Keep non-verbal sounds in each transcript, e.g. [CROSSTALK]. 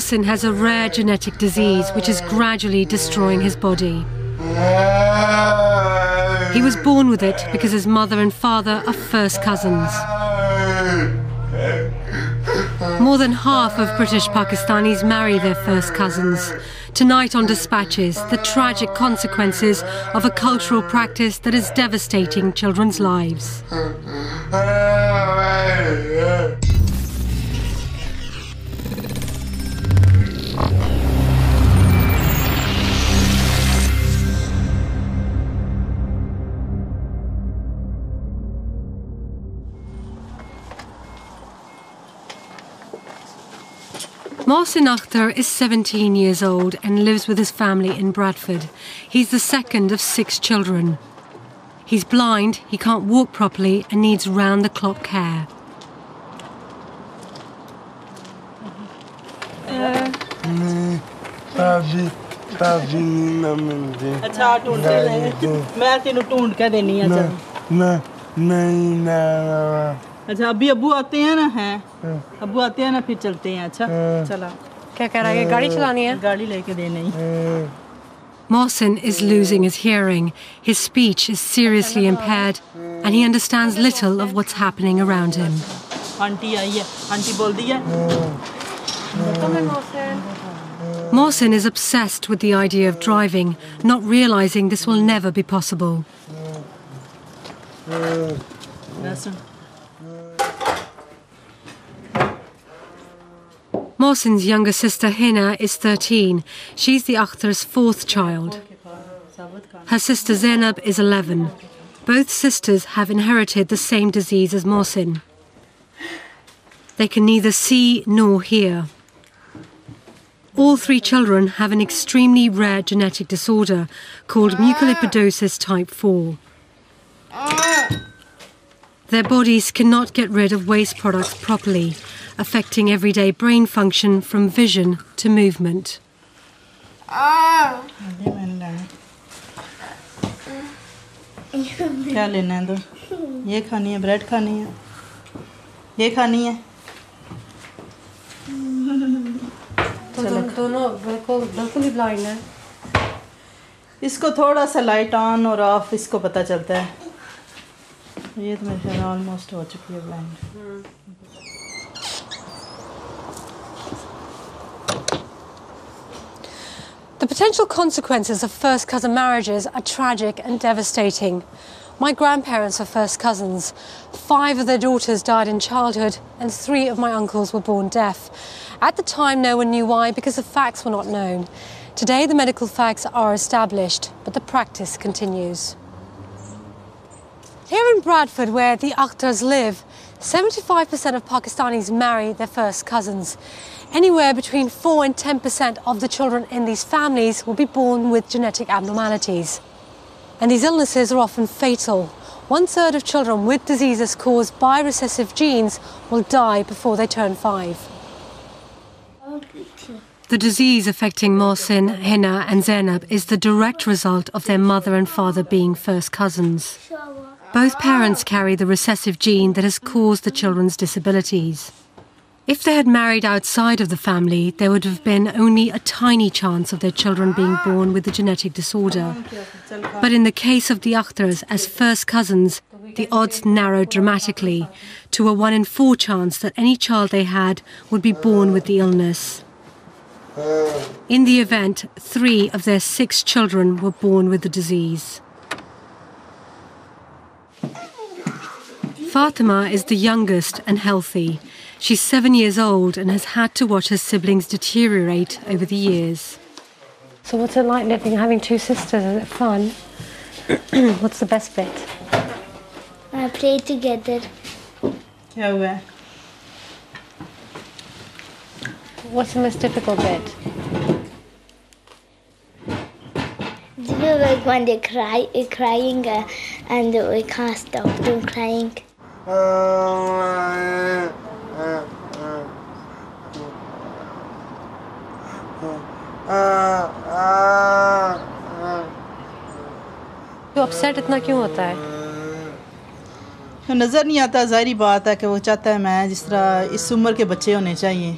Mohsin has a rare genetic disease which is gradually destroying his body. He was born with it because his mother and father are first cousins. More than half of British Pakistanis marry their first cousins. Tonight on Dispatches, the tragic consequences of a cultural practice that is devastating children's lives. Mohsin Akhtar is 17 years old and lives with his family in Bradford. He's the second of six children. He's blind, he can't walk properly, and needs round the clock care. अच्छा अभी अबू आते हैं ना हैं। अबू आते हैं ना फिर चलते हैं अच्छा? चला। क्या कह रहा है गाड़ी चलानी है? गाड़ी लेके ही। Mohsin is losing his hearing. His speech is seriously impaired and he understands little of what's happening around him. Auntie auntie Mohsin is obsessed with the idea of driving, not realizing this will never be possible. Listen. Mohsin's younger sister Hina is 13. She's the Akhtar's fourth child. Her sister Zainab is 11. Both sisters have inherited the same disease as Mohsin. They can neither see nor hear. All three children have an extremely rare genetic disorder called mucolipidosis type 4. Their bodies cannot get rid of waste products properly, affecting everyday brain function from vision to movement. ये मैंने लेना क्या लेना है तो ये खानी है ब्रेड खानी है ये खानी है दोनों बिल्कुल बिल्कुल ही ब्लाइंड है इसको थोड़ा सा लाइट ऑन और ऑफ इसको पता चलता है ये तो मेरे ख्याल ऑलमोस्ट हो चुकी है blind The potential consequences of first cousin marriages are tragic and devastating. My grandparents were first cousins. Five of their daughters died in childhood, and three of my uncles were born deaf. At the time, no one knew why because the facts were not known. Today, the medical facts are established, but the practice continues. Here in Bradford, where the Akhtars live, 75% of Pakistanis marry their first cousins. Anywhere between 4 and 10% of the children in these families will be born with genetic abnormalities. And these illnesses are often fatal. One third of children with diseases caused by recessive genes will die before they turn five. The disease affecting Mohsin, Hina, and Zainab is the direct result of their mother and father being first cousins. Both parents carry the recessive gene that has caused the children's disabilities. If they had married outside of the family, there would have been only a tiny chance of their children being born with the genetic disorder. But in the case of the Akhtars as first cousins, the odds narrowed dramatically to a one in four chance that any child they had would be born with the illness. In the event, three of their six children were born with the disease. Fatima is the youngest and healthy. She's seven years old and has had to watch her siblings deteriorate over the years. So, what's it like living, having two sisters? Is it fun? [CLEARS THROAT] what's the best bit? I play together. Where? What's the most difficult bit? Difficult when they cry, crying, uh, and we can't stop them crying. تو upset اتنا کیوں ہوتا ہے؟ نظر نہیں آتا، ظاہری بات ہے کہ وہ چاہتا ہے میں جس طرح اس عمر کے بچے ہونے چاہیے۔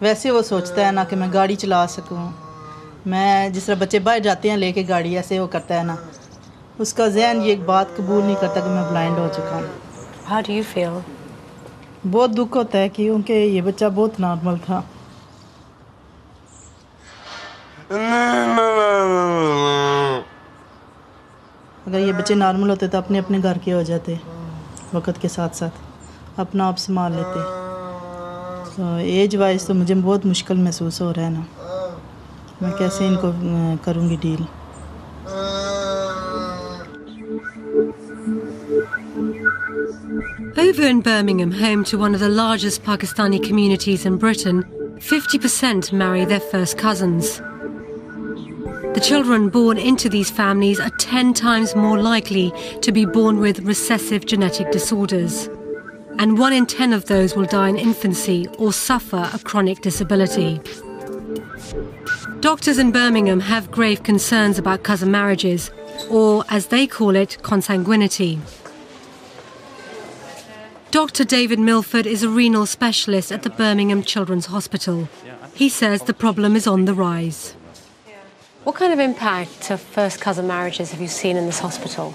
ویسے وہ سوچتا ہے نا کہ میں گاڑی چلا سکوں۔ میں جس طرح بچے باہر جاتے ہیں، لے کے گاڑی، ایسے وہ کرتا ہے نا اس کا ذہن یہ ایک بات قبول نہیں کرتا کہ میں بلائنڈ ہو چکا ہوں۔ ہاؤ ڈو یو فیل بہت دکھ ہوتا ہے کیونکہ یہ بچہ بہت نارمل تھا۔ اگر یہ بچے نارمل ہوتے تو اپنے اپنے گھر کے ہو جاتے وقت کے ساتھ ساتھ، اپنا آپ سنبھال لیتے۔ تو ایج وائز تو مجھے بہت مشکل محسوس ہو رہا ہے نا۔ میں کیسے ان کو کروں گی deal Over in Birmingham, home to one of the largest Pakistani communities in Britain, 50% marry their first cousins. The children born into these families are 10 times more likely to be born with recessive genetic disorders. And one in 10 of those will die in infancy or suffer a chronic disability. Doctors in Birmingham have grave concerns about cousin marriages, or as they call it, consanguinity. Dr. David Milford is a renal specialist at the Birmingham Children's Hospital. He says the problem is on the rise. What kind of impact of first cousin marriages have you seen in this hospital?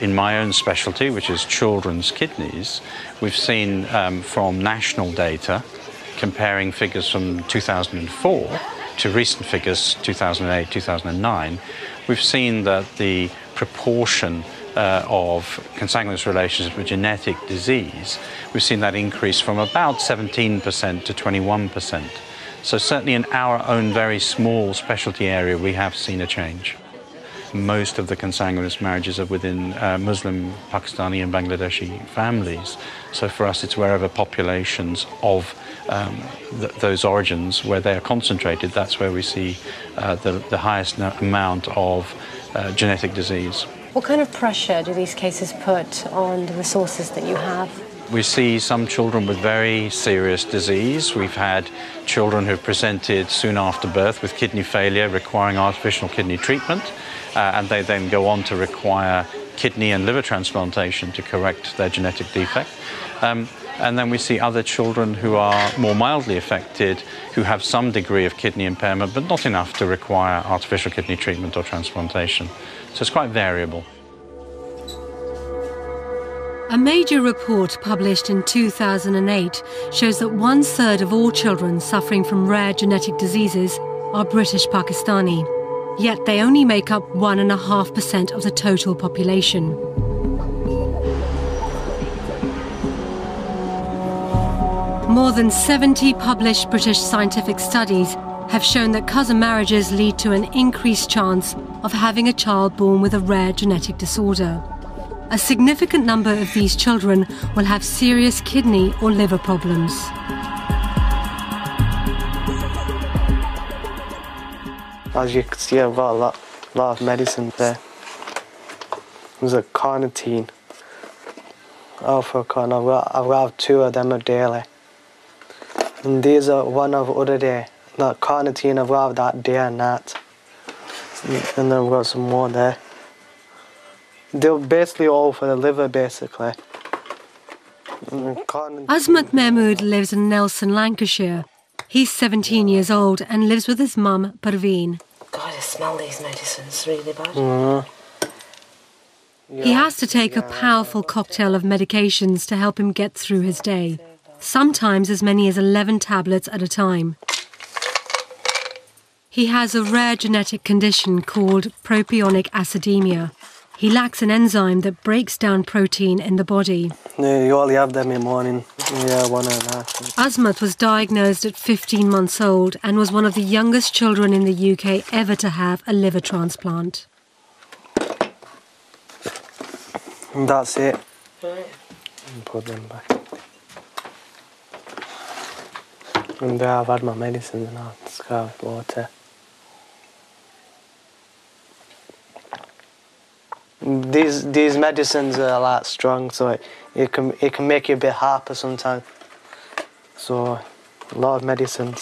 in my own specialty, which is children's kidneys, we've seen um, from national data comparing figures from 2004 to recent figures 2008 2009 we've seen that the proportion uh, of consanguineous relationships with genetic disease we've seen that increase from about 17% to 21% so certainly in our own very small specialty area we have seen a change most of the consanguineous marriages are within uh, Muslim, Pakistani, and Bangladeshi families. So for us, it's wherever populations of um, th- those origins, where they are concentrated, that's where we see uh, the, the highest amount of uh, genetic disease. What kind of pressure do these cases put on the resources that you have? We see some children with very serious disease. We've had children who've presented soon after birth with kidney failure requiring artificial kidney treatment, uh, and they then go on to require kidney and liver transplantation to correct their genetic defect. Um, and then we see other children who are more mildly affected, who have some degree of kidney impairment, but not enough to require artificial kidney treatment or transplantation. So it's quite variable. A major report published in 2008 shows that one third of all children suffering from rare genetic diseases are British Pakistani. Yet they only make up 1.5% of the total population. More than 70 published British scientific studies have shown that cousin marriages lead to an increased chance of having a child born with a rare genetic disorder. A significant number of these children will have serious kidney or liver problems. As you can see, I've got a lot, lot of medicine there. There's a carnitine, oh, alpha con. I've got, I've got two of them a daily. And these are one of other day. That carnitine, I've got that day and night. And then I've got some more there. They're basically all for the liver, basically. Asmat carnitine- Mahmood lives in Nelson, Lancashire. He's 17 years old and lives with his mum, Parveen. God, I smell these medicines really bad. Mm-hmm. He has to take a powerful cocktail of medications to help him get through his day, sometimes as many as 11 tablets at a time. He has a rare genetic condition called propionic acidemia. He lacks an enzyme that breaks down protein in the body. Yeah, you only have them in the morning. Yeah, one and a half. Asmat was diagnosed at 15 months old and was one of the youngest children in the UK ever to have a liver transplant. And that's it. And put them back. And there I've had my medicines and I'll scarlet water. These these medicines are like strong, so it, it can it can make you a bit hyper sometimes. So a lot of medicines.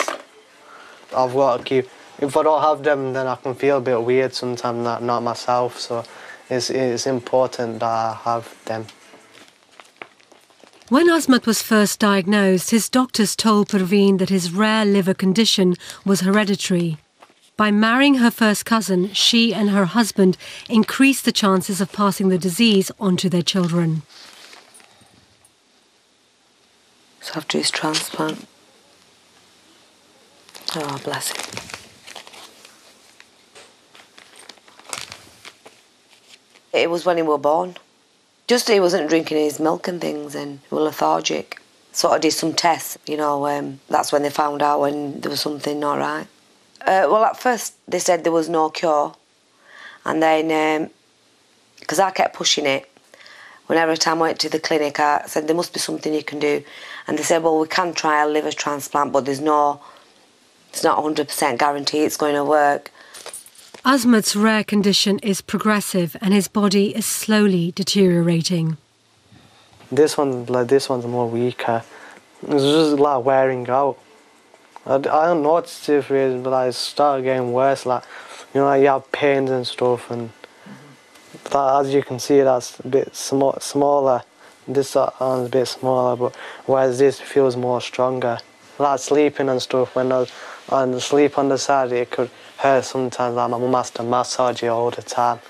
I've got to keep. If I don't have them, then I can feel a bit weird sometimes, not not myself. So it's it's important that I have them. When Asmat was first diagnosed, his doctors told Perveen that his rare liver condition was hereditary. By marrying her first cousin, she and her husband increased the chances of passing the disease on to their children. So after his transplant. Oh, bless him. It was when he was born. Just he wasn't drinking his milk and things and he was lethargic. Sort of did some tests, you know, um, that's when they found out when there was something not right. Uh, well, at first they said there was no cure. And then, because um, I kept pushing it, whenever time I went to the clinic, I said there must be something you can do. And they said, well, we can try a liver transplant, but there's no, it's not 100% guarantee it's going to work. Asmat's rare condition is progressive and his body is slowly deteriorating. This one, like this one's more weaker. It's just a lot of wearing out. I, I don't know what do it, but it started getting worse. Like, you know, like you have pains and stuff, and that, as you can see, that's a bit sm smaller. This uh, arm's a bit smaller, but whereas this feels more stronger. Like sleeping and stuff, when I, was, sleep on the side, it could hurt sometimes. Like my mum has to massage you all the time.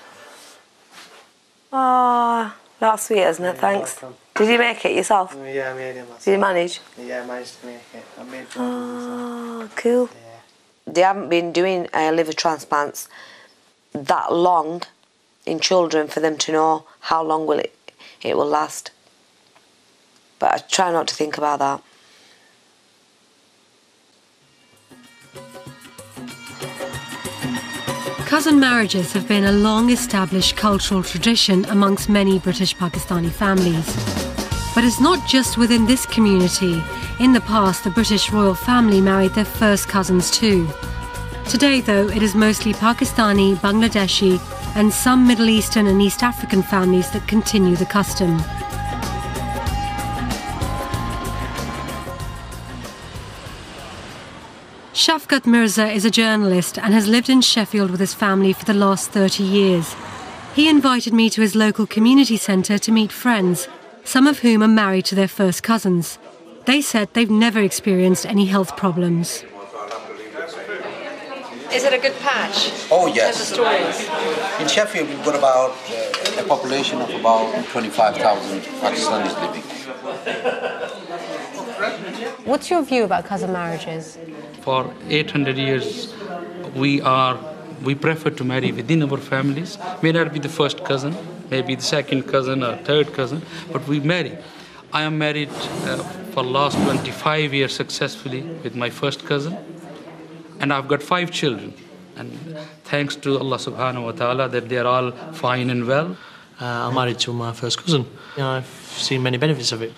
Oh, that's sweet, isn't it? Thanks. Welcome. Did you make it yourself? Yeah, I made it myself. Did you manage? Yeah, I managed to make it. I made it Oh, cool. Yeah. They haven't been doing uh, liver transplants that long in children for them to know how long will it it will last. But I try not to think about that. Cousin marriages have been a long established cultural tradition amongst many British Pakistani families. But it's not just within this community. In the past, the British royal family married their first cousins too. Today, though, it is mostly Pakistani, Bangladeshi, and some Middle Eastern and East African families that continue the custom. Shafkat Mirza is a journalist and has lived in Sheffield with his family for the last 30 years. He invited me to his local community centre to meet friends, some of whom are married to their first cousins. They said they've never experienced any health problems. Is it a good patch? Oh, yes. In Sheffield, we've got about uh, a population of about 25,000 Pakistanis living. What's your view about cousin marriages? For 800 years, we are we prefer to marry within our families. May not be the first cousin, maybe the second cousin or third cousin, but we marry. I am married uh, for last 25 years successfully with my first cousin, and I've got five children. And thanks to Allah subhanahu wa ta'ala that they're all fine and well. Uh, I'm married to my first cousin. You know, I've seen many benefits of it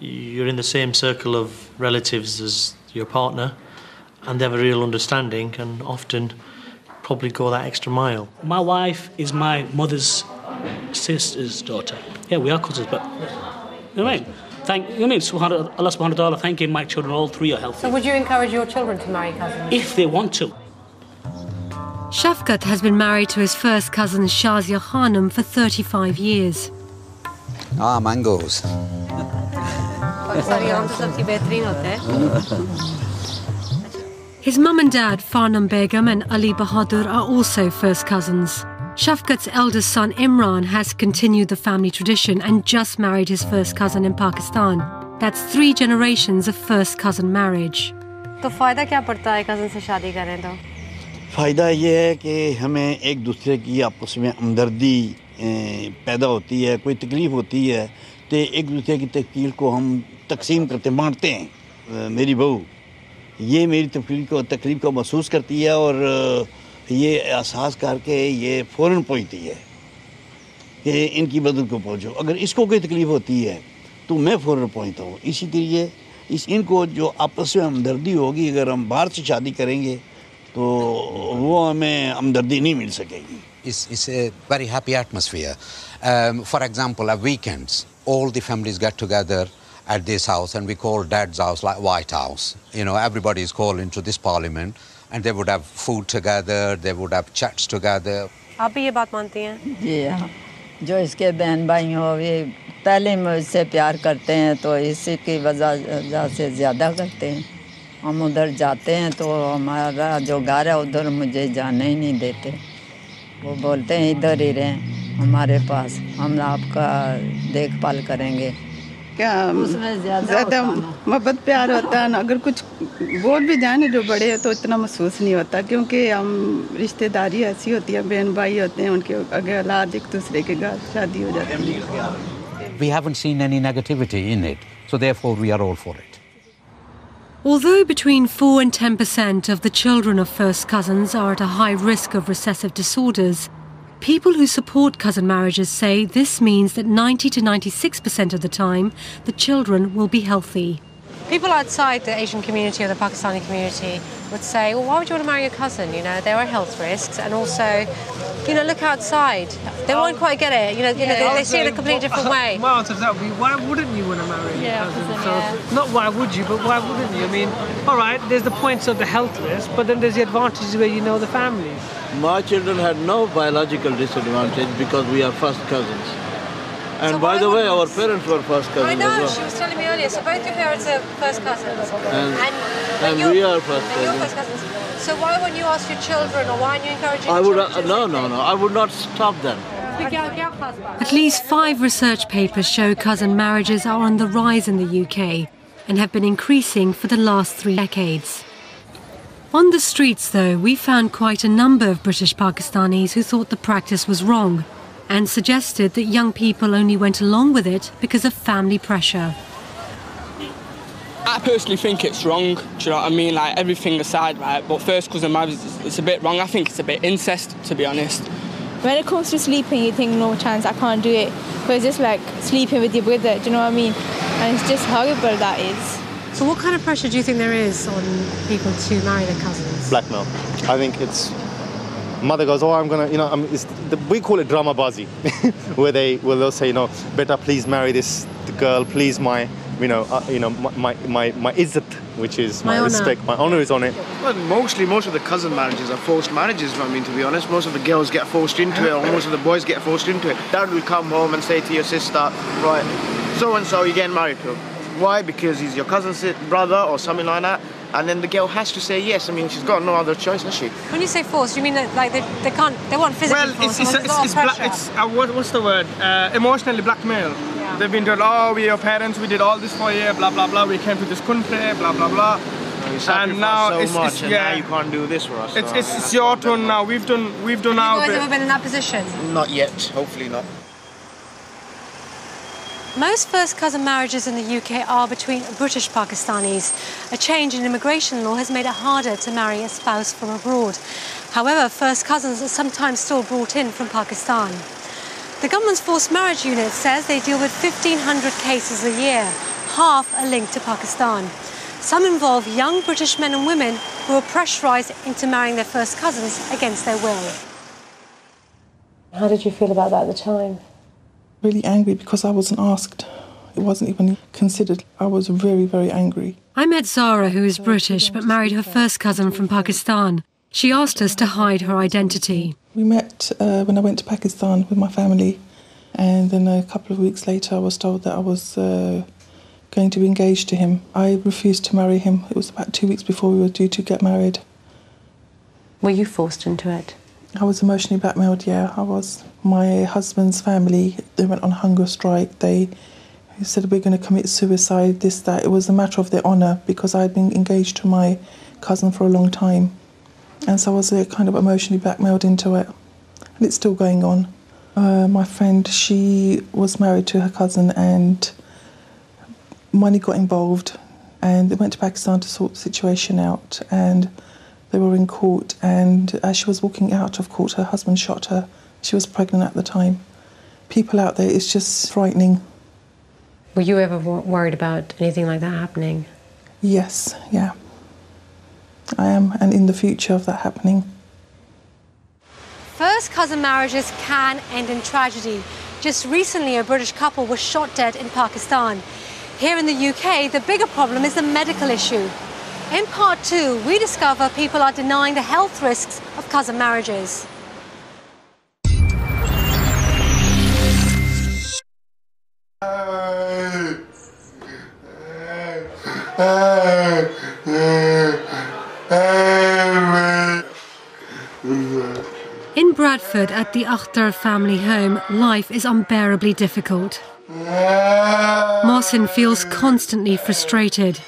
you're in the same circle of relatives as your partner and they have a real understanding and often probably go that extra mile. My wife is my mother's sister's daughter. Yeah, we are cousins, but you know what I mean? Thank you know I mean subhanahu, Allah subhanahu wa ta'ala thanking my children all three are healthy. So would you encourage your children to marry cousins? If they want to. Shafkat has been married to his first cousin Shazia Khanum for 35 years. Ah, mangoes. His mum and dad, Farnam Begum and Ali Bahadur, are also first cousins. Shafkat's eldest son Imran has continued the family tradition and just married his first cousin in Pakistan. That's three generations of first cousin marriage. तो फायदा क्या पड़ता है cousin से शादी करें तो फ़ायदा ये है कि हमें एक दूसरे की आपस में हमदर्दी पैदा होती है कोई तकलीफ़ होती है तो एक दूसरे की तकलीफ को हम تقسیم کرتے بانٹتے ہیں۔ میری بہو یہ میری تکلیف کو تکلیف کو محسوس کرتی ہے اور یہ احساس کر کے یہ فوراً پہنچتی ہے کہ ان کی بدل کو پہنچو اگر اس کو کوئی تکلیف ہوتی ہے تو میں فوراً پہنچتا ہوں۔ اسی طریقے اس ان کو جو آپس میں ہمدردی ہوگی اگر ہم باہر سے شادی کریں گے تو وہ ہمیں ہمدردی نہیں مل سکے گی۔ اس اس a very happy atmosphere. Um, for weekends all the families get together at this house and we call dad's house like White House. You know, everybody is called into this parliament and they would have food together, they would have chats together. आप भी ये बात मानती हैं जी हाँ जो इसके बहन भाई हो ये पहले मुझसे प्यार करते हैं तो इसी की वजह से ज़्यादा करते हैं हम उधर जाते हैं तो हमारा जो घर है उधर मुझे जाने ही नहीं देते वो बोलते हैं इधर ही रहें हमारे पास हम आपका देखभाल करेंगे क्या उसमें ज्यादा ज़्यादा होता है मोहब्बत प्यार होता है ना अगर कुछ बोल भी जाए ना जो बड़े हैं तो इतना महसूस नहीं होता क्योंकि हम रिश्तेदारी ऐसी होती है बहन भाई होते हैं उनके अगर औलाद एक दूसरे के घर शादी हो जाती है We haven't seen any negativity in it, so therefore we are all for it. Although between 4 and 10% of the children of first cousins are at a high risk of recessive disorders, people who support cousin marriages say this means that 90 to 96% of the time the children will be healthy. People outside the Asian community or the Pakistani community would say, well, why would you want to marry a cousin? You know, there are health risks, and also, you know, look outside. They won't quite get it. You know, you know they, they see it a completely different way. [LAUGHS] My answer to that would be, why wouldn't you want to marry Yeah, your cousin? cousin, So, yeah. not why would you, but why wouldn't you? I mean, all right, there's the points of the health risk, but then there's the advantages where you know the families. My children had no biological disadvantage because we are first cousins. And So by the way, our parents were first cousins I know, as she was telling me earlier. So both your parents are first cousins. And- but and you're- we are first and you're cousins. first cousins. So why wouldn't you ask your children or why aren't you encouraging I would uh, no no no. I would not stop them. At least five research papers show cousin marriages are on the rise in the UK and have been increasing for the last three decades. On the streets, though, we found quite a number of British Pakistanis who thought the practice was wrong and suggested that young people only went along with it because of family pressure. I personally think it's wrong. Do you know what I mean? Like everything aside, right? But first cousin marriage, it's a bit wrong. I think it's a bit incest, to be honest. When it comes to sleeping, you think no chance, I can't do it. But it's just like sleeping with your brother, do you know what I mean? And it's just horrible that is. So what kind of pressure do you think there is on people to marry their cousins? blackmail. I think it's mother goes, oh, I'm gonna, you know, I'm, it's, the, we call it drama bazi, [LAUGHS] where they will they'll say, you know, better please marry this girl, please my, you know, uh, you know, my my my, my izzat, which is my, My respect, my honor is on it. Well, mostly, most of the cousin marriages are forced marriages. I mean, to be honest, most of the girls get forced into it, or most of the boys get forced into it. Dad will come home and say to your sister, right, so and so, you're getting married to. Why? Because he's your cousin's brother or something like that. And then the girl has to say yes. I mean, she's got no other choice, has she? When you say force, you mean that like they, they can't they want physical Well, force? it's, it's, there's a lot it's, it's, bla- it's uh, what, what's the word? Uh, emotionally blackmail. They've been told, oh, we're your parents, we did all this for you, blah, blah, blah, we came to this country, blah, blah, blah. And sacrificed now so it's, much, it's and yeah, now you can't do this for us. It's, so it's, I- it's your turn now. We've done we've done Have our you guys bit. ever been in that position? Not yet. Hopefully not. Most first cousin marriages in the UK are between British Pakistanis. A change in immigration law has made it harder to marry a spouse from abroad. However, first cousins are sometimes still brought in from Pakistan. The government's forced marriage unit says they deal with 1,500 cases a year, half are linked to Pakistan. Some involve young British men and women who are pressurised into marrying their first cousins against their will. How did you feel about that at the time? Really angry because I wasn't asked. It wasn't even considered. I was very, very angry. I met Zara, who is British but married her first cousin from Pakistan. She asked us to hide her identity. We met uh, when I went to Pakistan with my family, and then a couple of weeks later, I was told that I was uh, going to be engaged to him. I refused to marry him. It was about two weeks before we were due to get married. Were you forced into it? I was emotionally blackmailed, yeah, I was. My husband's family, they went on hunger strike. They said we're going to commit suicide, this, that. It was a matter of their honour because I had been engaged to my cousin for a long time. And so I was uh, kind of emotionally blackmailed into it. And it's still going on. Uh, my friend, she was married to her cousin and money got involved and they went to Pakistan to sort the situation out and they were in court and as she was walking out of court her husband shot her. She was pregnant at the time. People out there, it's just frightening. Were you ever worried about anything like that happening? Yes, yeah. I am and in the future of that happening. First cousin marriages can end in tragedy. Just recently, a British couple was shot dead in Pakistan. Here in the UK, the bigger problem is the medical issue. In part two, we discover people are denying the health risks of cousin marriages. In Bradford, at the Akhtar family home, life is unbearably difficult. Mohsin feels constantly frustrated.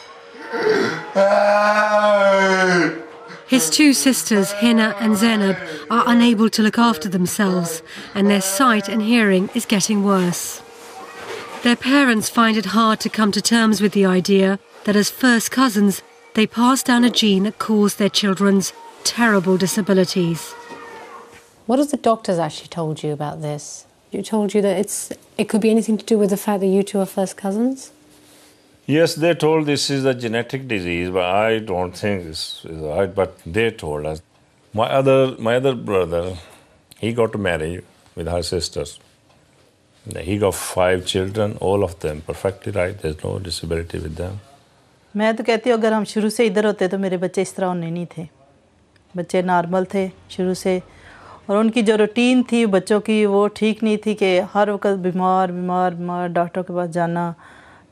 His two sisters, Hina and Zainab, are unable to look after themselves, and their sight and hearing is getting worse. Their parents find it hard to come to terms with the idea that as first cousins, they pass down a gene that caused their children's terrible disabilities. What have the doctors actually told you about this? You told you that it's it could be anything to do with the fact that you two are first cousins? Yes, they told this is a genetic disease, but I don't think this is right. But they told us. My other my other brother, he got married with her sisters. He got five children, all of them perfectly right. There's no disability with them. میں تو کہتی ہوں اگر ہم شروع سے ادھر ہوتے تو میرے بچے اس طرح ہونے نہیں تھے بچے نارمل تھے شروع سے اور ان کی جو روٹین تھی بچوں کی وہ ٹھیک نہیں تھی کہ ہر وقت بیمار بیمار بیمار ڈاکٹروں کے پاس جانا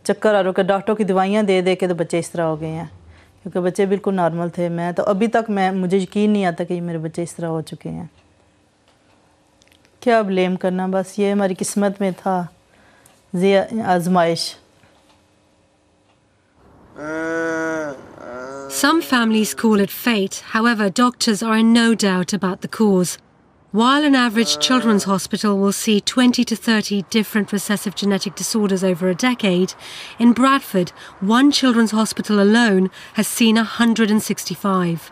چکر آ وقت ڈاکٹروں کی دوائیاں دے دے کے تو بچے اس طرح ہو گئے ہیں کیونکہ بچے بالکل نارمل تھے میں تو ابھی تک میں مجھے یقین نہیں آتا کہ یہ میرے بچے اس طرح ہو چکے ہیں क्या ब्लेम करना बस ये हमारी किस्मत में था आजमाइश Some families call it fate, however, doctors are in no doubt about the cause. While an average children's hospital will see 20 to 30 different recessive genetic disorders over a decade, in Bradford, one children's hospital alone has seen 165.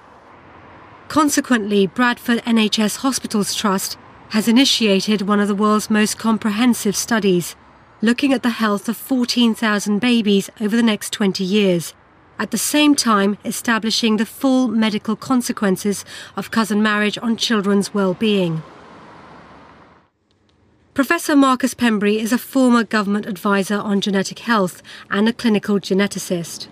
Consequently, Bradford NHS Hospitals Trust has initiated one of the world's most comprehensive studies, looking at the health of 14,000 babies over the next 20 years at the same time establishing the full medical consequences of cousin marriage on children's well-being. Professor Marcus Pembrey is a former government advisor on genetic health and a clinical geneticist.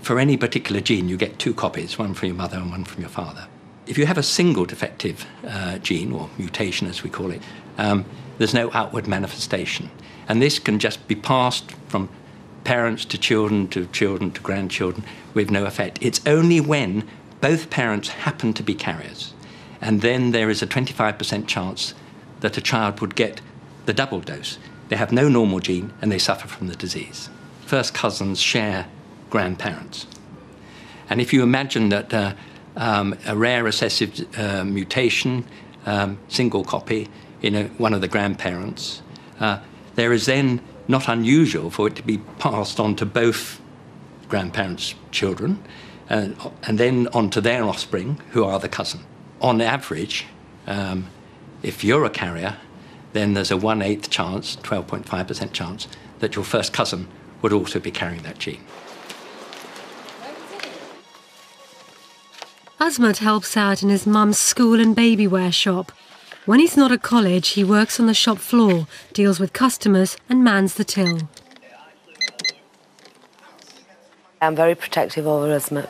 For any particular gene, you get two copies, one from your mother and one from your father. If you have a single defective uh, gene, or mutation as we call it, um, there's no outward manifestation. And this can just be passed from parents to children to children to grandchildren with no effect. It's only when both parents happen to be carriers, and then there is a 25% chance that a child would get the double dose. They have no normal gene and they suffer from the disease. First cousins share grandparents. And if you imagine that uh, um, a rare recessive uh, mutation, um, single copy in a, one of the grandparents, uh, there is then not unusual for it to be passed on to both grandparents' children and, and then on to their offspring, who are the cousin. On average, um, if you're a carrier, then there's a 1 8th chance, 12.5% chance, that your first cousin would also be carrying that gene. Asmat helps out in his mum's school and baby wear shop. When he's not at college, he works on the shop floor, deals with customers, and mans the till. I'm very protective over Asmat.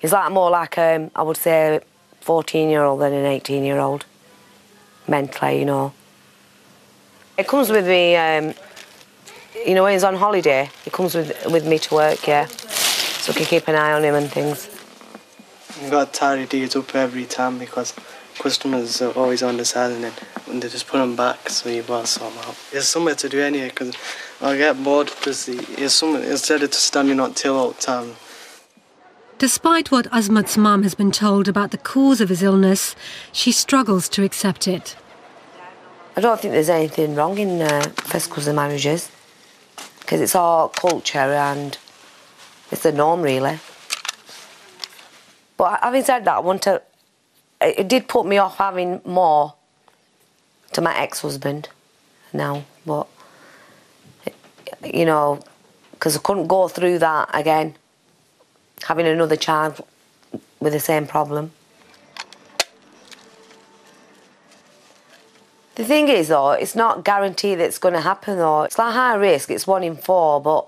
He's like more like um, I would say a 14 year old than an 18 year old. Mentally, you know. It comes with me, um, you know, when he's on holiday, he comes with, with me to work, yeah. So I can keep an eye on him and things. I got tired days up every time because customers are always on the side and then they just put them back so you must sort them out. There's somewhere to do anyway because I get bored because it's something instead of just standing on till all the time. Despite what Asmat's mum has been told about the cause of his illness, she struggles to accept it. I don't think there's anything wrong in uh, first cousin marriages because it's our culture and it's the norm, really. But having said that, I want to. It did put me off having more to my ex-husband now, but you know, because I couldn't go through that again, having another child with the same problem. The thing is, though, it's not guaranteed that it's going to happen, though. It's like high risk, it's one in four, but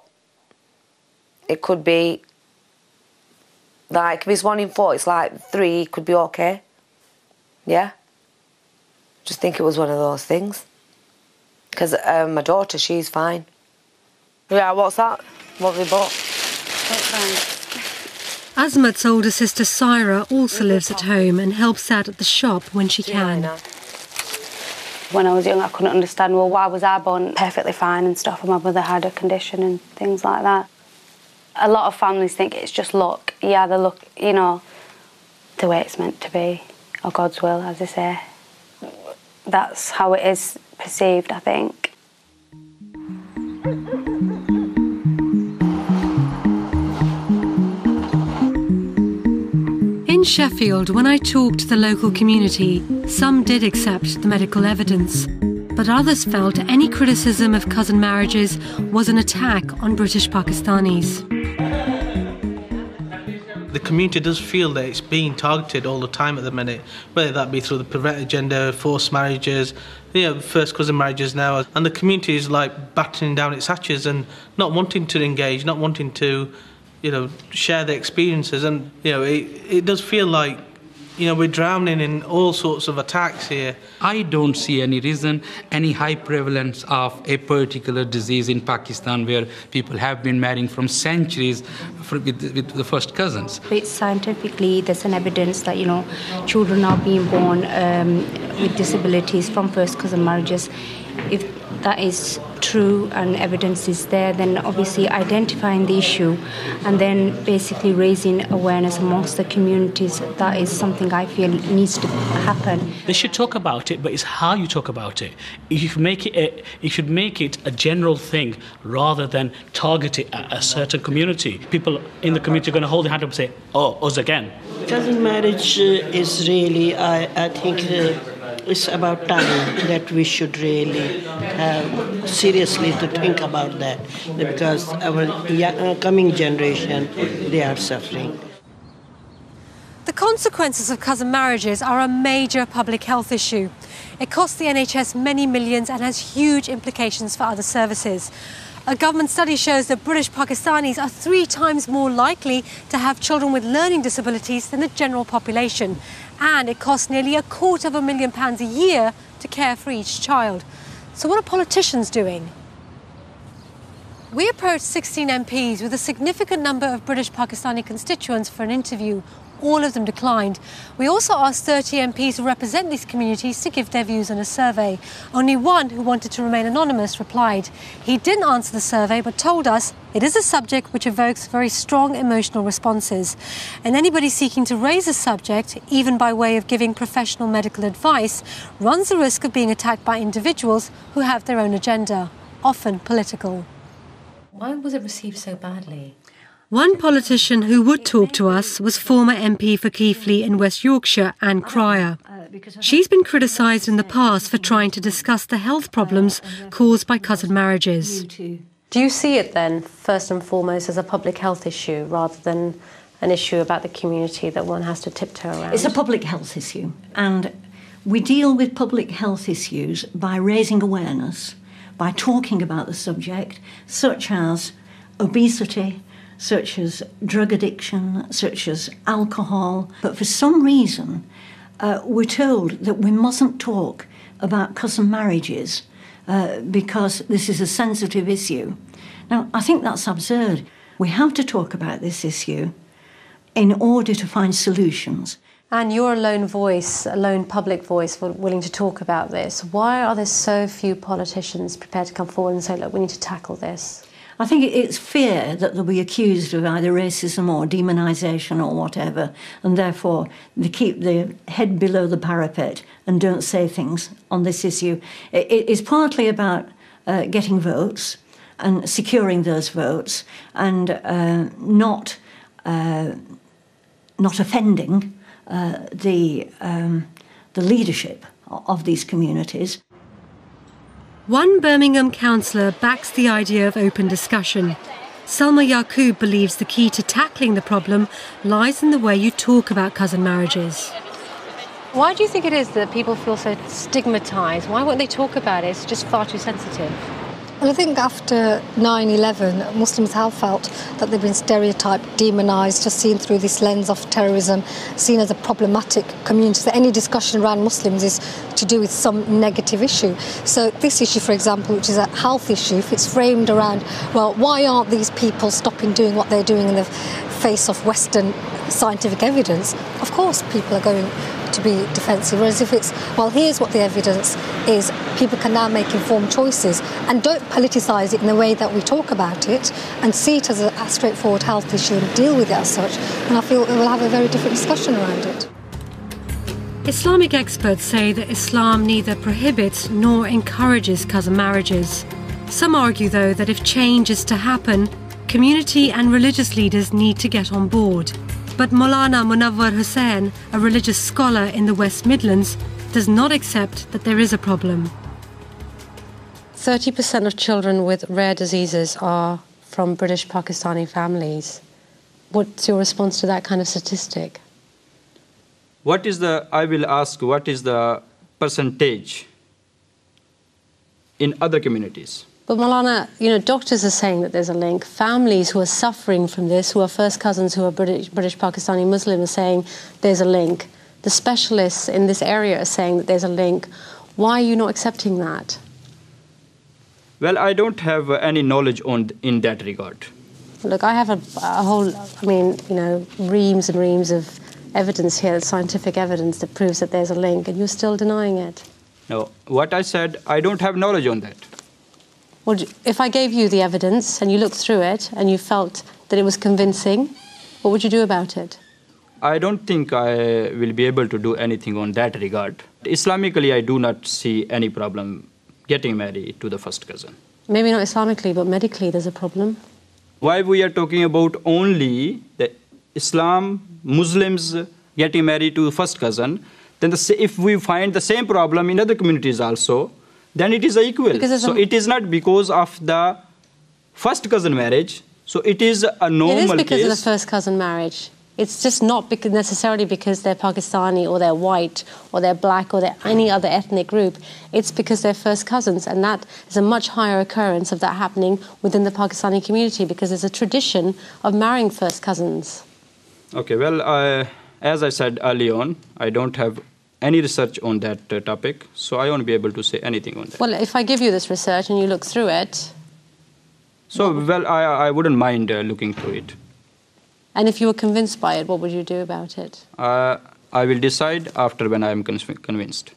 it could be like if it's one in four, it's like three could be okay. Yeah? Just think it was one of those things. Because um, my daughter, she's fine. Yeah, what's that? What have they bought? Asmat's older sister Syra also lives at home and helps out at the shop when she can. When I was young, I couldn't understand, well, why was I born perfectly fine and stuff, and my mother had a condition and things like that. A lot of families think it's just luck. Yeah, the luck, you know, the way it's meant to be, or God's will, as they say. That's how it is perceived, I think. In Sheffield, when I talked to the local community, some did accept the medical evidence, but others felt any criticism of cousin marriages was an attack on British Pakistanis. The community does feel that it's being targeted all the time at the minute, whether that be through the prevent agenda, forced marriages, you know, first cousin marriages now, and the community is like battening down its hatches and not wanting to engage, not wanting to, you know, share their experiences, and you know, it, it does feel like you know, we're drowning in all sorts of attacks here. I don't see any reason, any high prevalence of a particular disease in Pakistan where people have been marrying from centuries for, with, with the first cousins. It's scientifically, there's an evidence that, you know, children are being born um, with disabilities from first cousin marriages. If that is true and evidence is there, then obviously identifying the issue and then basically raising awareness amongst the communities, that is something I feel needs to happen. They should talk about it, but it's how you talk about it. You should make it a, you should make it a general thing rather than target it at a certain community. People in the community are going to hold their hand up and say, "Oh, us again." Cousin marriage uh, is really, I, I think. Uh, it's about time that we should really have seriously to think about that because our coming generation they are suffering. The consequences of cousin marriages are a major public health issue. It costs the NHS many millions and has huge implications for other services. A government study shows that British Pakistanis are three times more likely to have children with learning disabilities than the general population. And it costs nearly a quarter of a million pounds a year to care for each child. So, what are politicians doing? We approached 16 MPs with a significant number of British Pakistani constituents for an interview all of them declined. We also asked 30 MPs who represent these communities to give their views on a survey. Only one, who wanted to remain anonymous, replied. He didn't answer the survey but told us it is a subject which evokes very strong emotional responses. And anybody seeking to raise a subject, even by way of giving professional medical advice, runs the risk of being attacked by individuals who have their own agenda, often political. Why was it received so badly? One politician who would talk to us was former MP for Keighley in West Yorkshire, Ann Cryer. She's been criticised in the past for trying to discuss the health problems caused by cousin marriages. Do you see it then, first and foremost, as a public health issue rather than an issue about the community that one has to tiptoe around? It's a public health issue, and we deal with public health issues by raising awareness, by talking about the subject, such as obesity, such as drug addiction, such as alcohol. But for some reason, uh, we're told that we mustn't talk about cousin marriages uh, because this is a sensitive issue. Now, I think that's absurd. We have to talk about this issue in order to find solutions. And you're a lone voice, a lone public voice, willing to talk about this. Why are there so few politicians prepared to come forward and say, look, we need to tackle this? I think it's fear that they'll be accused of either racism or demonisation or whatever, and therefore they keep their head below the parapet and don't say things on this issue. It's partly about uh, getting votes and securing those votes and uh, not uh, not offending uh, the um, the leadership of these communities. One Birmingham councillor backs the idea of open discussion. Salma Yaqoob believes the key to tackling the problem lies in the way you talk about cousin marriages. Why do you think it is that people feel so stigmatised? Why won't they talk about it? It's just far too sensitive. Well, I think after 9 11, Muslims have felt that they've been stereotyped, demonised, just seen through this lens of terrorism, seen as a problematic community. So any discussion around Muslims is to do with some negative issue. So, this issue, for example, which is a health issue, if it's framed around, well, why aren't these people stopping doing what they're doing in the face of Western scientific evidence? Of course, people are going to be defensive. Whereas if it's, well, here's what the evidence is, people can now make informed choices and don't politicise it in the way that we talk about it and see it as a, a straightforward health issue and deal with it as such. And I feel we'll have a very different discussion around it. Islamic experts say that Islam neither prohibits nor encourages cousin marriages. Some argue, though, that if change is to happen, community and religious leaders need to get on board. But Maulana Munawwar Hussain, a religious scholar in the West Midlands, does not accept that there is a problem. 30% of children with rare diseases are from British Pakistani families. What's your response to that kind of statistic? What is the, I will ask, what is the percentage in other communities? But Maulana, you know, doctors are saying that there's a link. Families who are suffering from this, who are first cousins who are British, British Pakistani Muslim, are saying there's a link. The specialists in this area are saying that there's a link. Why are you not accepting that? Well, I don't have uh, any knowledge on in that regard. Look, I have a, a whole, I mean, you know, reams and reams of evidence here, scientific evidence that proves that there's a link, and you're still denying it. No, what I said, I don't have knowledge on that. Well, if I gave you the evidence and you looked through it and you felt that it was convincing, what would you do about it? I don't think I will be able to do anything on that regard. Islamically, I do not see any problem getting married to the first cousin. Maybe not Islamically, but medically there's a problem. Why we are talking about only the Islam, Muslims getting married to first cousin, then the, if we find the same problem in other communities also, then it is equal. So it is not because of the first cousin marriage. So it is a normal It is because case. of the first cousin marriage. It's just not because necessarily because they're Pakistani or they're white or they're black or they're any other ethnic group. It's because they're first cousins, and that is a much higher occurrence of that happening within the Pakistani community because there's a tradition of marrying first cousins. Okay, well, uh, as I said early on, I don't have any research on that uh, topic, so I won't be able to say anything on that. Well, if I give you this research and you look through it, So, well, I, I wouldn't mind uh, looking through it. and if you were convinced by it, what would you do about it? Uh, I will decide after when I am con- convinced.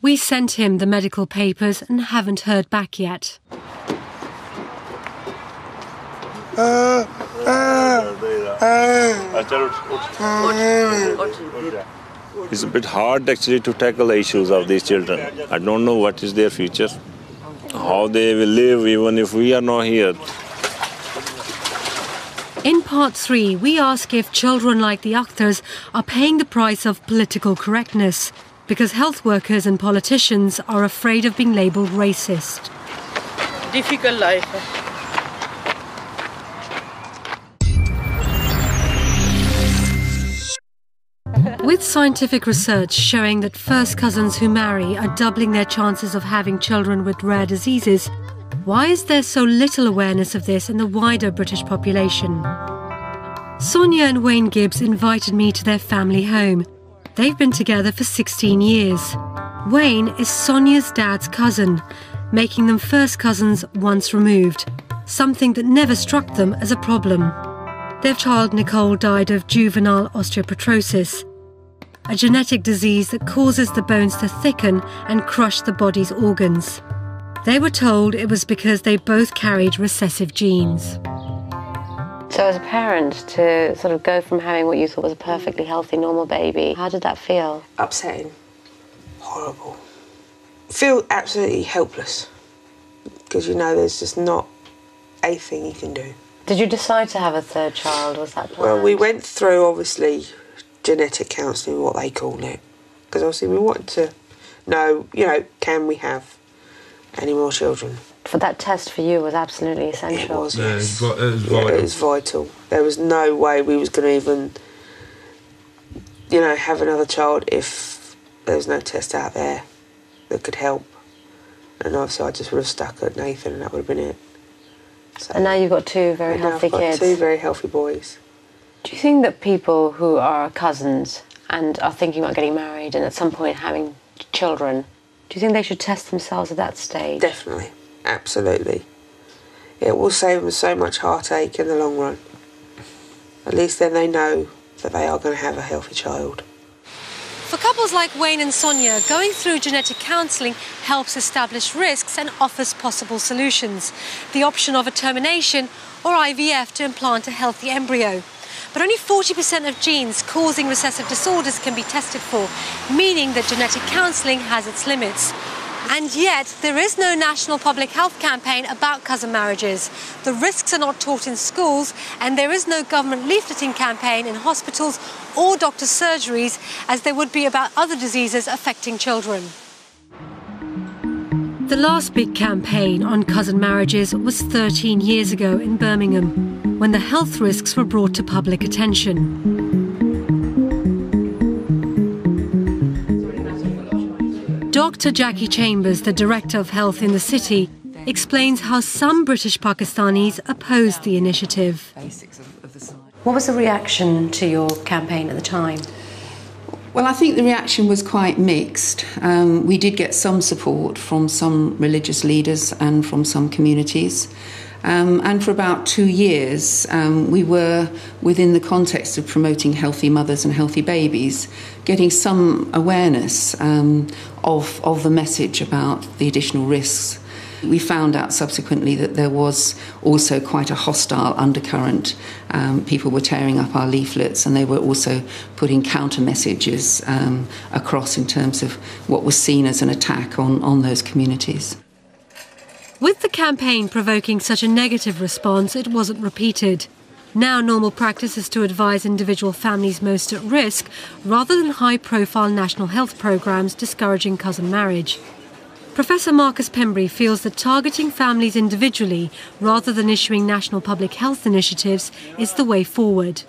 We sent him the medical papers and haven't heard back yet. It's a bit hard actually to tackle the issues of these children. I don't know what is their future, how they will live even if we are not here. In part three, we ask if children like the Akhtars are paying the price of political correctness because health workers and politicians are afraid of being labelled racist. Difficult life. With scientific research showing that first cousins who marry are doubling their chances of having children with rare diseases, why is there so little awareness of this in the wider British population? Sonia and Wayne Gibbs invited me to their family home. They've been together for 16 years. Wayne is Sonia's dad's cousin, making them first cousins once removed, something that never struck them as a problem. Their child Nicole died of juvenile osteopetrosis, a genetic disease that causes the bones to thicken and crush the body's organs. They were told it was because they both carried recessive genes. So, as a parent, to sort of go from having what you thought was a perfectly healthy, normal baby, how did that feel? upsetting, horrible. Feel absolutely helpless because you know there's just not a thing you can do. Did you decide to have a third child? Was that planned? Well, we went through obviously genetic counselling, what they call it, because obviously we wanted to know, you know, can we have any more children? For that test for you was absolutely essential. It was, yes. Yeah, it was vital. There was no way we was going to even, you know, have another child if there was no test out there that could help. And obviously, I just would have stuck at Nathan, and that would have been it. So, And now you've got two very and now healthy I've got kids. two very healthy boys. Do you think that people who are cousins and are thinking about getting married and at some point having children, do you think they should test themselves at that stage? Definitely, absolutely. It will save them so much heartache in the long run. At least then they know that they are going to have a healthy child. For couples like Wayne and Sonia, going through genetic counselling helps establish risks and offers possible solutions. The option of a termination or IVF to implant a healthy embryo. But only 40% of genes causing recessive disorders can be tested for, meaning that genetic counselling has its limits. And yet, there is no national public health campaign about cousin marriages. The risks are not taught in schools, and there is no government leafleting campaign in hospitals or doctors' surgeries as there would be about other diseases affecting children. The last big campaign on cousin marriages was 13 years ago in Birmingham, when the health risks were brought to public attention. Dr. Jackie Chambers, the Director of Health in the city, explains how some British Pakistanis opposed the initiative. What was the reaction to your campaign at the time? Well, I think the reaction was quite mixed. Um, we did get some support from some religious leaders and from some communities. Um, and for about two years, um, we were, within the context of promoting healthy mothers and healthy babies, getting some awareness um, of, of the message about the additional risks. We found out subsequently that there was also quite a hostile undercurrent. Um, people were tearing up our leaflets and they were also putting counter messages um, across in terms of what was seen as an attack on, on those communities. With the campaign provoking such a negative response, it wasn't repeated. Now, normal practice is to advise individual families most at risk rather than high profile national health programmes discouraging cousin marriage. Professor Marcus Pembrey feels that targeting families individually rather than issuing national public health initiatives is the way forward.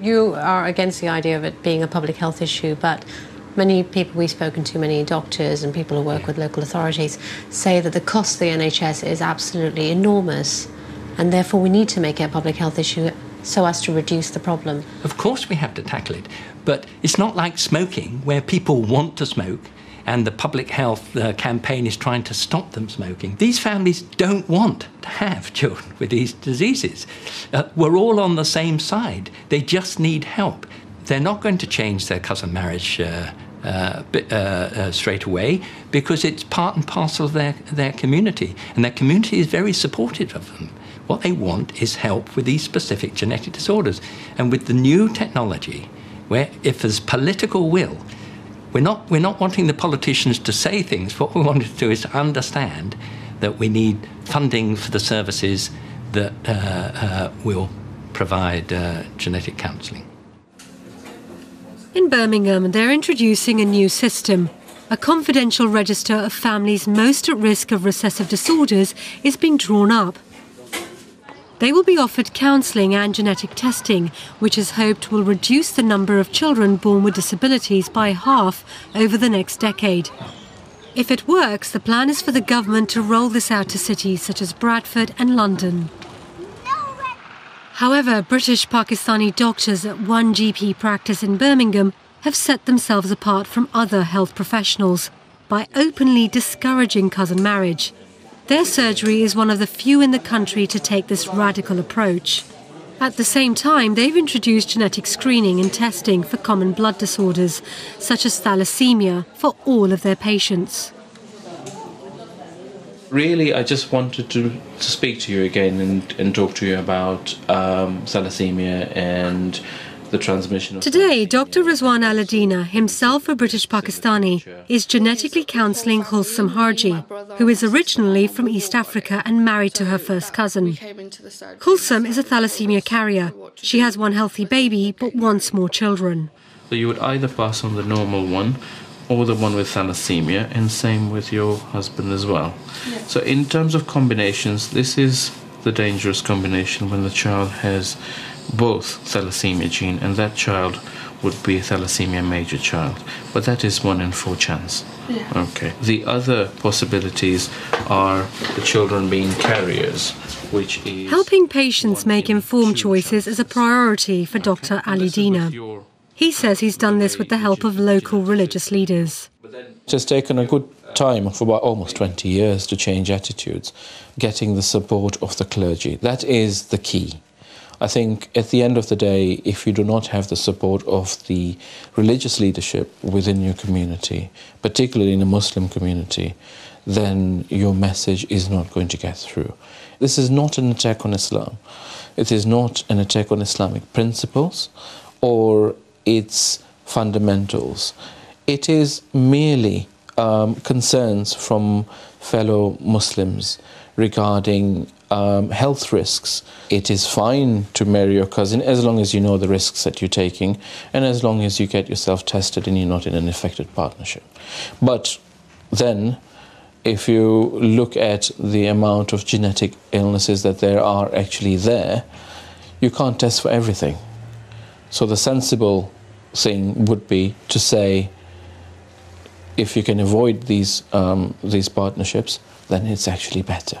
You are against the idea of it being a public health issue, but many people we've spoken to, many doctors and people who work with local authorities, say that the cost of the NHS is absolutely enormous, and therefore we need to make it a public health issue so as to reduce the problem. Of course, we have to tackle it, but it's not like smoking, where people want to smoke and the public health uh, campaign is trying to stop them smoking. These families don't want to have [LAUGHS] children with these diseases. Uh, we're all on the same side. They just need help. They're not going to change their cousin marriage. Uh, uh, uh, uh, straight away because it's part and parcel of their, their community, and their community is very supportive of them. What they want is help with these specific genetic disorders. And with the new technology, where if there's political will, we're not, we're not wanting the politicians to say things. What we want to do is to understand that we need funding for the services that uh, uh, will provide uh, genetic counselling. In Birmingham, they're introducing a new system. A confidential register of families most at risk of recessive disorders is being drawn up. They will be offered counselling and genetic testing, which is hoped will reduce the number of children born with disabilities by half over the next decade. If it works, the plan is for the government to roll this out to cities such as Bradford and London. However, British Pakistani doctors at one GP practice in Birmingham have set themselves apart from other health professionals by openly discouraging cousin marriage. Their surgery is one of the few in the country to take this radical approach. At the same time, they've introduced genetic screening and testing for common blood disorders, such as thalassemia, for all of their patients. Really, I just wanted to, to speak to you again and, and talk to you about um, thalassemia and the transmission of. Today, Dr. Rizwan Aladina, himself a British Pakistani, is genetically counselling Hulsum Harji, who is originally from East Africa and married to her first cousin. Hulsum is a thalassemia carrier. She has one healthy baby but wants more children. So you would either pass on the normal one or the one with thalassemia, and same with your husband as well. So, in terms of combinations, this is the dangerous combination when the child has both thalassemia gene and that child would be a thalassemia major child, but that is one in four chance. Yeah. Okay. The other possibilities are the children being carriers, which is Helping patients make informed choices is a priority for Dr. Ali Dina. He says he's done this with the help of local religious leaders. It has taken a good time for about almost 20 years to change attitudes, getting the support of the clergy. That is the key. I think at the end of the day, if you do not have the support of the religious leadership within your community, particularly in a Muslim community, then your message is not going to get through. This is not an attack on Islam. It is not an attack on Islamic principles or its fundamentals. It is merely um, concerns from fellow Muslims regarding um, health risks. It is fine to marry your cousin as long as you know the risks that you're taking and as long as you get yourself tested and you're not in an affected partnership. But then, if you look at the amount of genetic illnesses that there are actually there, you can't test for everything. So the sensible thing would be to say, if you can avoid these um, these partnerships, then it's actually better.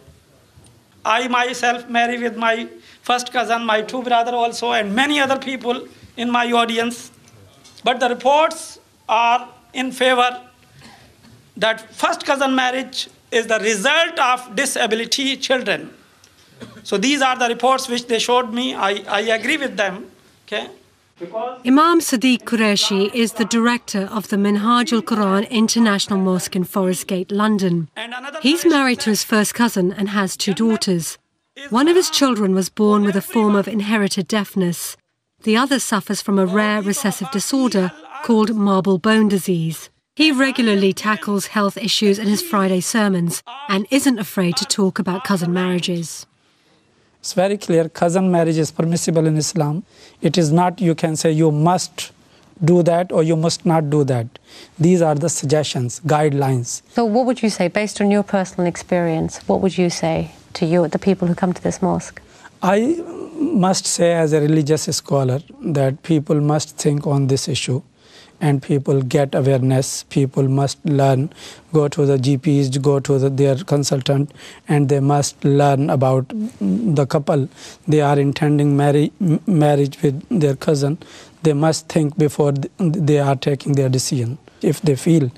I myself marry with my first cousin, my two brother also, and many other people in my audience. But the reports are in favor that first cousin marriage is the result of disability children. So these are the reports which they showed me. I, I agree with them. Okay. Imam Sadiq Qureshi is the director of the Minhaj al Quran International Mosque in Forest Gate, London. He's married to his first cousin and has two daughters. One of his children was born with a form of inherited deafness. The other suffers from a rare recessive disorder called marble bone disease. He regularly tackles health issues in his Friday sermons and isn't afraid to talk about cousin marriages. It's very clear cousin marriage is permissible in Islam. It is not, you can say, you must do that or you must not do that. These are the suggestions, guidelines. So, what would you say, based on your personal experience, what would you say to you, the people who come to this mosque? I must say, as a religious scholar, that people must think on this issue and people get awareness. People must learn, go to the GPs, go to the, their consultant, and they must learn about the couple they are intending marry, marriage with their cousin. They must think before they are taking their decision. If they feel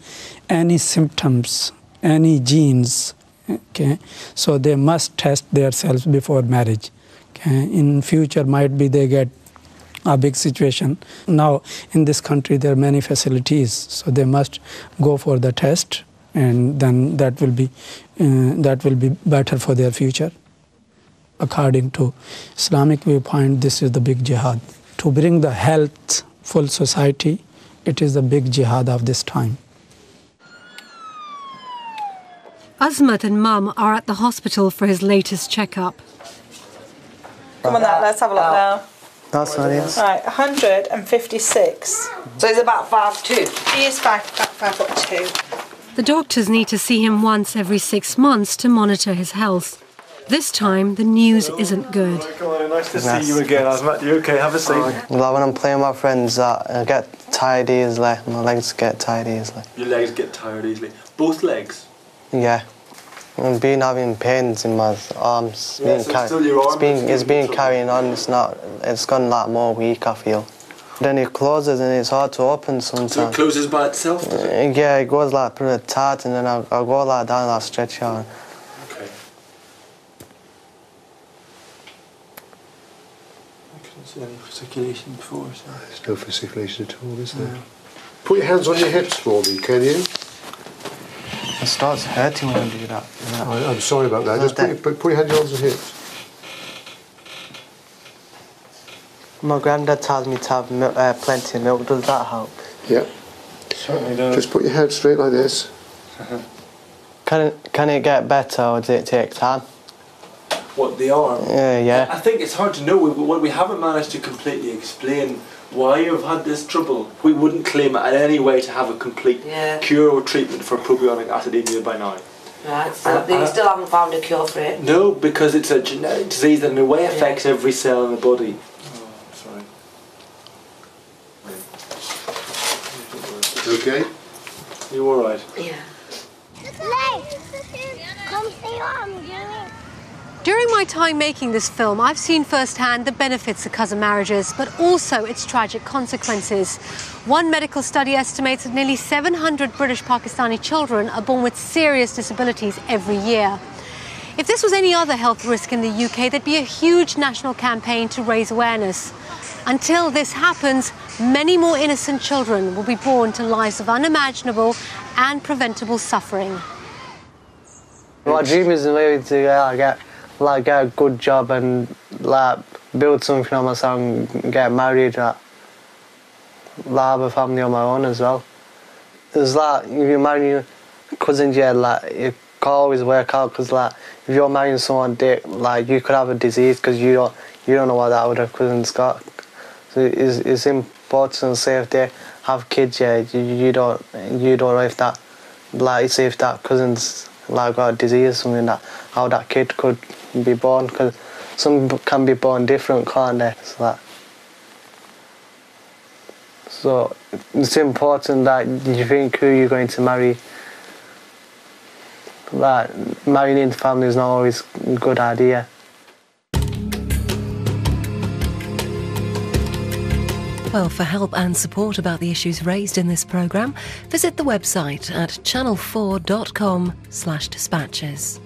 any symptoms, any genes, okay, so they must test themselves before marriage. Okay. In future, might be they get a big situation. Now, in this country, there are many facilities, so they must go for the test, and then that will be uh, that will be better for their future. According to Islamic viewpoint, this is the big jihad to bring the healthful society. It is the big jihad of this time. Asmat and Mum are at the hospital for his latest checkup. Come on, now, let's have a look now. That's not it. Right, 156. So he's about five two. He is five, about five foot two. The doctors need to see him once every six months to monitor his health. This time, the news isn't good. Come on, nice to see you again, Asmat. You okay? Have a seat. Like when I'm playing with my friends, uh, I get tired easily. My legs get tired easily. Your legs get tired easily. Both legs? Yeah. I've been having pains in my arms. Yeah, Being so car- still your it's arm been, is it's been carrying on. It's not. It's gone like more weak. I feel. Then it closes and it's hard to open sometimes. So it closes by itself, does it? Uh, Yeah, it goes like pretty tight, and then I'll, I'll go like down, like stretch out. Okay. I couldn't see any circulation before, so. There's no circulation at all, is there? Put your hands on your hips for me, can you? It starts hurting when I do that. Yeah. I, I'm sorry about that. Not Just put that- your, put, put your hands on your hips. My granddad tells me to have mil- uh, plenty of milk. Does that help? Yeah. Certainly does. Just put your head straight like this. Can it, can it get better or does it take time? What they are. Yeah, yeah. I think it's hard to know. We, we we haven't managed to completely explain why you've had this trouble. We wouldn't claim in any way to have a complete Yeah. cure or treatment for propionic acidemia by now. Right, so Uh, they uh, still haven't found a cure for it. No, because it's a genetic disease that in a way affects every cell in the body. Oh, sorry. Okay. You all right? Yeah. Come see what I'm doing. During my time making this film, I've seen firsthand the benefits of cousin marriages, but also its tragic consequences. One medical study estimates that nearly 700 British Pakistani children are born with serious disabilities every year. If this was any other health risk in the UK, there'd be a huge national campaign to raise awareness. Until this happens, many more innocent children will be born to lives of unimaginable and preventable suffering. My dream is maybe to uh, get like get a good job and like build something on myself and get married. Like, like have a family on my own as well. It's like if you marry your cousins, yeah, like it can always work out because like if you're marrying someone, they, like you could have a disease because you don't you don't know what that other cousin's got. So it's, it's important say if they have kids, yeah, you, you don't you don't know if that like say if that cousin's like got a disease or something that how that kid could be born because some can be born different, can't they? So, that, so it's important that you think who you're going to marry. That marrying into family is not always a good idea. Well, for help and support about the issues raised in this programme, visit the website at channel4.com slash dispatches.